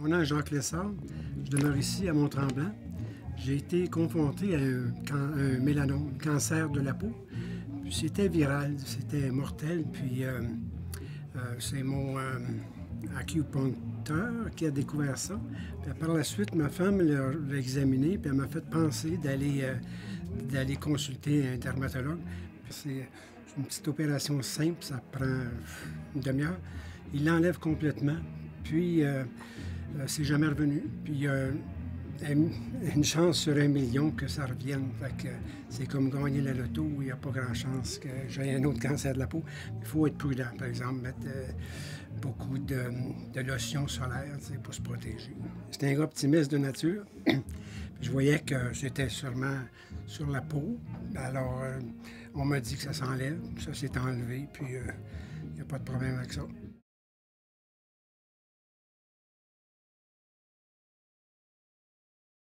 Mon nom est Jacques Lessard. Je demeure ici à Mont-Tremblant. J'ai été confronté à un, mélanome, cancer de la peau. C'était viral, c'était mortel. Puis euh, euh, c'est mon euh, acupuncteur qui a découvert ça. par la suite, ma femme l'a examiné, puis elle m'a fait penser d'aller d'aller consulter un dermatologue. C'est une petite opération simple, ça prend une demi-heure. Il l'enlève complètement, puis c'est jamais revenu. Puis a une chance sur un million que ça revienne. c'est comme gagner la loto il n'y a pas grand chance que j'ai un autre cancer de la peau. Il faut être prudent, par exemple, mettre euh, beaucoup de, lotion solaire pour se protéger. J'étais un gars optimiste de nature. Je voyais que c'était sûrement sur la peau. Alors, euh, on m'a dit que ça s'enlève. Ça s'est enlevé, puis il n'y a pas de problème avec ça.